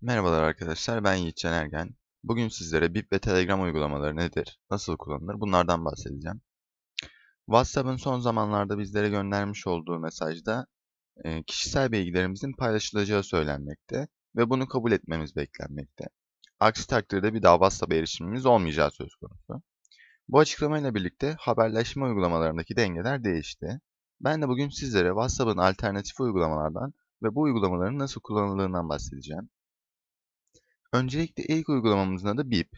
Merhabalar arkadaşlar, ben Yiğitcan Ergen. Bugün sizlere Bip ve Telegram uygulamaları nedir, nasıl kullanılır bunlardan bahsedeceğim. WhatsApp'ın son zamanlarda bizlere göndermiş olduğu mesajda e, kişisel bilgilerimizin paylaşılacağı söylenmekte ve bunu kabul etmemiz beklenmekte. Aksi takdirde bir daha WhatsApp'a erişimimiz olmayacağı söz konusu. Bu açıklamayla birlikte haberleşme uygulamalarındaki dengeler değişti. Ben de bugün sizlere WhatsApp'ın alternatif uygulamalardan ve bu uygulamaların nasıl kullanıldığından bahsedeceğim. Öncelikle ilk uygulamamızın adı BIP.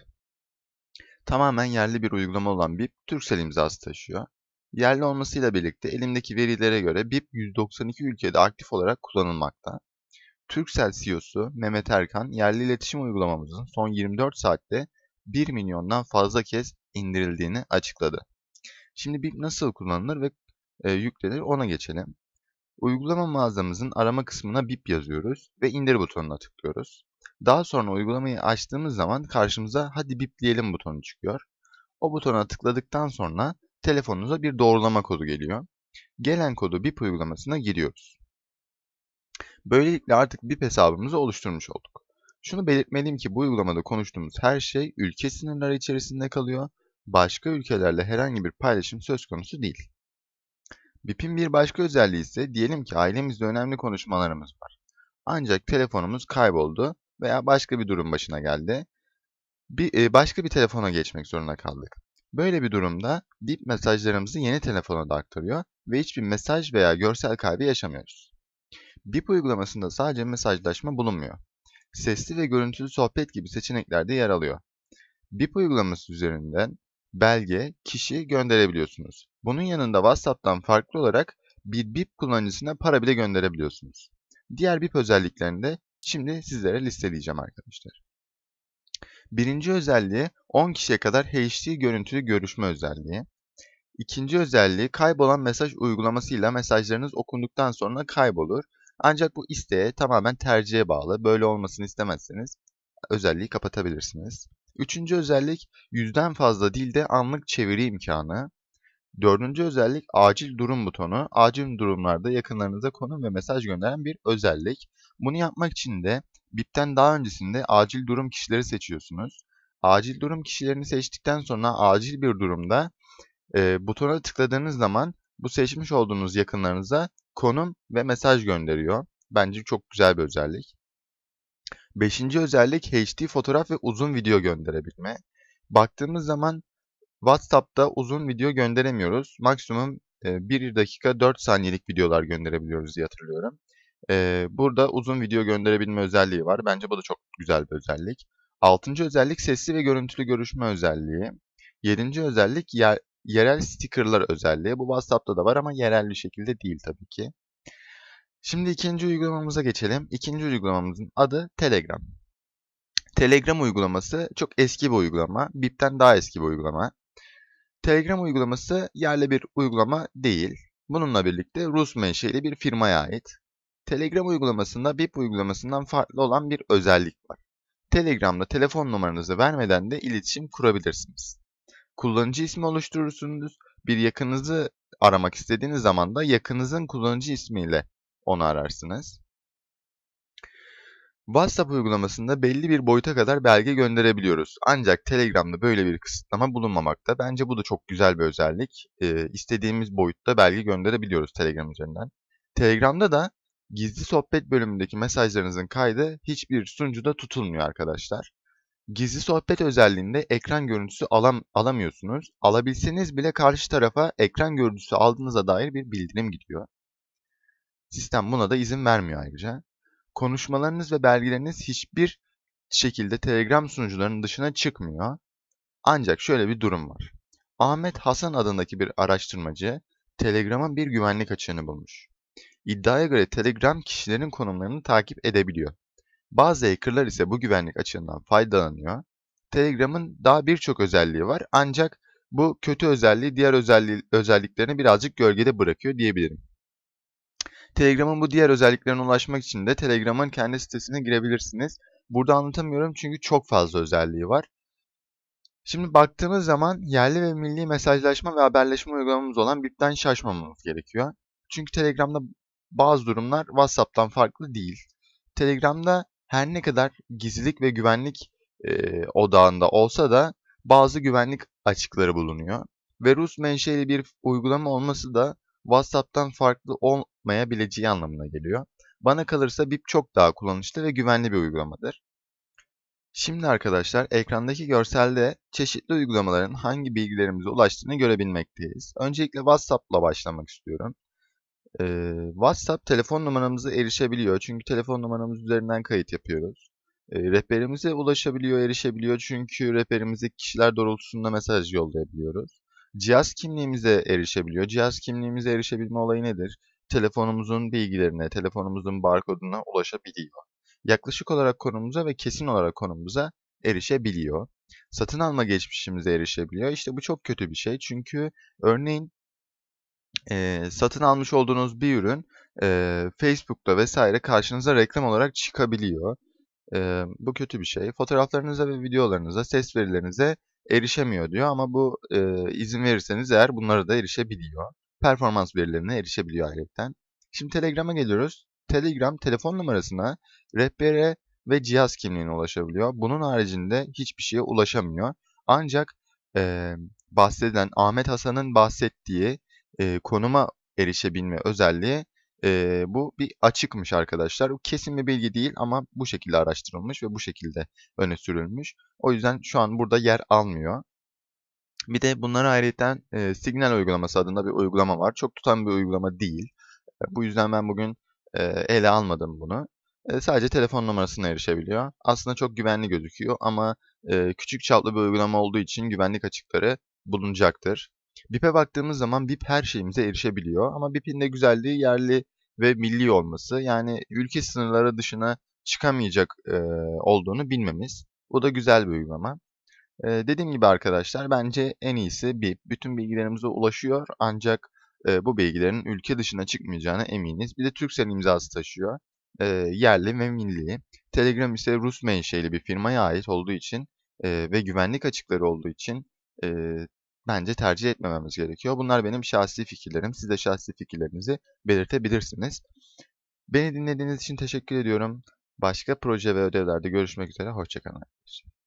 Tamamen yerli bir uygulama olan BIP, Turkcell imzası taşıyor. Yerli olmasıyla birlikte elimdeki verilere göre BIP 192 ülkede aktif olarak kullanılmakta. Turkcell CEO'su Mehmet Erkan, yerli iletişim uygulamamızın son 24 saatte 1 milyondan fazla kez indirildiğini açıkladı. Şimdi BIP nasıl kullanılır ve e, yüklenir ona geçelim. Uygulama mağazamızın arama kısmına BIP yazıyoruz ve indir butonuna tıklıyoruz. Daha sonra uygulamayı açtığımız zaman karşımıza hadi bipleyelim butonu çıkıyor. O butona tıkladıktan sonra telefonunuza bir doğrulama kodu geliyor. Gelen kodu BIP uygulamasına giriyoruz. Böylelikle artık BIP hesabımızı oluşturmuş olduk. Şunu belirtmeliyim ki bu uygulamada konuştuğumuz her şey ülke sınırları içerisinde kalıyor. Başka ülkelerle herhangi bir paylaşım söz konusu değil. BIP'in bir başka özelliği ise diyelim ki ailemizde önemli konuşmalarımız var. Ancak telefonumuz kayboldu veya başka bir durum başına geldi. Bir, e, başka bir telefona geçmek zorunda kaldık. Böyle bir durumda BIP mesajlarımızı yeni telefona da aktarıyor ve hiçbir mesaj veya görsel kaybı yaşamıyoruz. BIP uygulamasında sadece mesajlaşma bulunmuyor. Sesli ve görüntülü sohbet gibi seçenekler de yer alıyor. BIP uygulaması üzerinden belge, kişi gönderebiliyorsunuz. Bunun yanında WhatsApp'tan farklı olarak bir BIP kullanıcısına para bile gönderebiliyorsunuz. Diğer BIP özelliklerini de şimdi sizlere listeleyeceğim arkadaşlar. Birinci özelliği 10 kişiye kadar HD görüntülü görüşme özelliği. İkinci özelliği kaybolan mesaj uygulamasıyla mesajlarınız okunduktan sonra kaybolur. Ancak bu isteğe tamamen tercihe bağlı. Böyle olmasını istemezseniz özelliği kapatabilirsiniz. Üçüncü özellik yüzden fazla dilde anlık çeviri imkanı. Dördüncü özellik acil durum butonu. Acil durumlarda yakınlarınıza konum ve mesaj gönderen bir özellik. Bunu yapmak için de BIP'ten daha öncesinde acil durum kişileri seçiyorsunuz. Acil durum kişilerini seçtikten sonra acil bir durumda e, butona tıkladığınız zaman bu seçmiş olduğunuz yakınlarınıza konum ve mesaj gönderiyor. Bence çok güzel bir özellik. Beşinci özellik HD fotoğraf ve uzun video gönderebilme. Baktığımız zaman WhatsApp'ta uzun video gönderemiyoruz. Maksimum 1 dakika 4 saniyelik videolar gönderebiliyoruz diye hatırlıyorum. Burada uzun video gönderebilme özelliği var. Bence bu da çok güzel bir özellik. Altıncı özellik sesli ve görüntülü görüşme özelliği. Yedinci özellik yer, yerel stickerlar özelliği. Bu WhatsApp'ta da var ama yerel bir şekilde değil tabii ki. Şimdi ikinci uygulamamıza geçelim. İkinci uygulamamızın adı Telegram. Telegram uygulaması çok eski bir uygulama. BIP'ten daha eski bir uygulama. Telegram uygulaması yerli bir uygulama değil. Bununla birlikte Rus menşeli bir firmaya ait. Telegram uygulamasında BIP uygulamasından farklı olan bir özellik var. Telegram'da telefon numaranızı vermeden de iletişim kurabilirsiniz. Kullanıcı ismi oluşturursunuz. Bir yakınınızı aramak istediğiniz zaman da yakınızın kullanıcı ismiyle onu ararsınız. WhatsApp uygulamasında belli bir boyuta kadar belge gönderebiliyoruz. Ancak Telegram'da böyle bir kısıtlama bulunmamakta. Bence bu da çok güzel bir özellik. Ee, istediğimiz boyutta belge gönderebiliyoruz Telegram üzerinden. Telegram'da da gizli sohbet bölümündeki mesajlarınızın kaydı hiçbir sunucuda tutulmuyor arkadaşlar. Gizli sohbet özelliğinde ekran görüntüsü alam alamıyorsunuz. Alabilseniz bile karşı tarafa ekran görüntüsü aldığınıza dair bir bildirim gidiyor. Sistem buna da izin vermiyor ayrıca. Konuşmalarınız ve belgeleriniz hiçbir şekilde Telegram sunucularının dışına çıkmıyor. Ancak şöyle bir durum var. Ahmet Hasan adındaki bir araştırmacı Telegram'ın bir güvenlik açığını bulmuş. İddiaya göre Telegram kişilerin konumlarını takip edebiliyor. Bazı hackerlar ise bu güvenlik açığından faydalanıyor. Telegram'ın daha birçok özelliği var ancak bu kötü özelliği diğer özelliklerini birazcık gölgede bırakıyor diyebilirim. Telegram'ın bu diğer özelliklerine ulaşmak için de Telegram'ın kendi sitesine girebilirsiniz. Burada anlatamıyorum çünkü çok fazla özelliği var. Şimdi baktığımız zaman yerli ve milli mesajlaşma ve haberleşme uygulamamız olan BIP'ten şaşmamamız gerekiyor. Çünkü Telegram'da bazı durumlar WhatsApp'tan farklı değil. Telegram'da her ne kadar gizlilik ve güvenlik e, odağında olsa da bazı güvenlik açıkları bulunuyor. Ve Rus menşeli bir uygulama olması da WhatsApp'tan farklı olmayabileceği anlamına geliyor. Bana kalırsa BIP çok daha kullanışlı ve güvenli bir uygulamadır. Şimdi arkadaşlar ekrandaki görselde çeşitli uygulamaların hangi bilgilerimize ulaştığını görebilmekteyiz. Öncelikle WhatsApp'la başlamak istiyorum. Ee, WhatsApp telefon numaramıza erişebiliyor çünkü telefon numaramız üzerinden kayıt yapıyoruz. Ee, rehberimize ulaşabiliyor, erişebiliyor çünkü rehberimize kişiler doğrultusunda mesaj yollayabiliyoruz. Cihaz kimliğimize erişebiliyor. Cihaz kimliğimize erişebilme olayı nedir? Telefonumuzun bilgilerine, telefonumuzun barkoduna ulaşabiliyor yaklaşık olarak konumuza ve kesin olarak konumuza erişebiliyor. Satın alma geçmişimize erişebiliyor. İşte bu çok kötü bir şey. Çünkü örneğin e, satın almış olduğunuz bir ürün e, Facebook'ta vesaire karşınıza reklam olarak çıkabiliyor. E, bu kötü bir şey. Fotoğraflarınıza ve videolarınıza, ses verilerinize erişemiyor diyor ama bu e, izin verirseniz eğer bunlara da erişebiliyor. Performans verilerine erişebiliyor ayrıca. Şimdi Telegram'a geliyoruz. Telegram telefon numarasına, rehbere ve cihaz kimliğine ulaşabiliyor. Bunun haricinde hiçbir şeye ulaşamıyor. Ancak e, bahsedilen Ahmet Hasan'ın bahsettiği e, konuma erişebilme özelliği e, bu bir açıkmış arkadaşlar. Bu kesin bir bilgi değil ama bu şekilde araştırılmış ve bu şekilde öne sürülmüş. O yüzden şu an burada yer almıyor. Bir de bunlara ayrıca e, Signal uygulaması adında bir uygulama var. Çok tutan bir uygulama değil. E, bu yüzden ben bugün e, ele almadım bunu. E, sadece telefon numarasına erişebiliyor. Aslında çok güvenli gözüküyor ama e, küçük çaplı bir uygulama olduğu için güvenlik açıkları bulunacaktır. BIP'e baktığımız zaman BIP her şeyimize erişebiliyor ama BIP'in de güzelliği yerli ve milli olması. Yani ülke sınırları dışına çıkamayacak e, olduğunu bilmemiz. Bu da güzel bir uygulama. E, dediğim gibi arkadaşlar bence en iyisi BIP. Bütün bilgilerimize ulaşıyor ancak e, bu bilgilerin ülke dışına çıkmayacağına eminiz. Bir de Turkcell imzası taşıyor. E, yerli ve milli. Telegram ise Rus menşeli bir firmaya ait olduğu için e, ve güvenlik açıkları olduğu için e, bence tercih etmememiz gerekiyor. Bunlar benim şahsi fikirlerim. Siz de şahsi fikirlerinizi belirtebilirsiniz. Beni dinlediğiniz için teşekkür ediyorum. Başka proje ve ödevlerde görüşmek üzere. Hoşçakalın arkadaşlar.